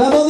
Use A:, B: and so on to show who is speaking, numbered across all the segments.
A: clavo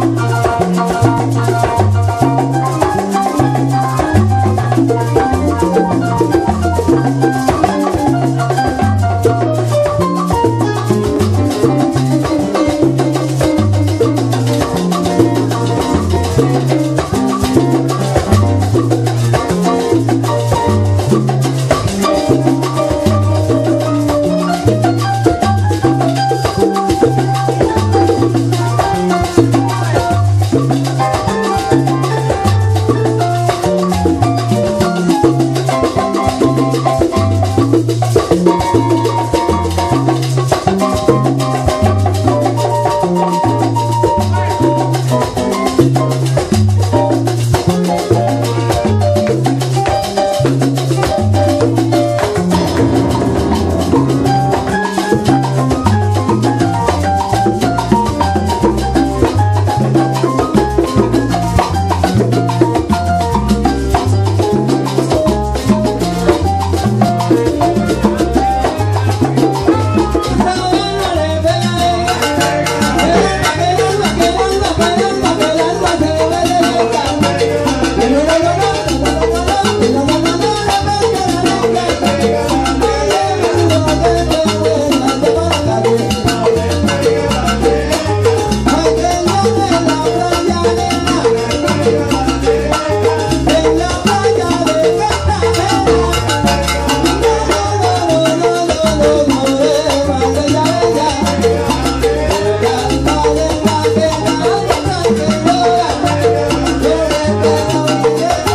A: Yeah.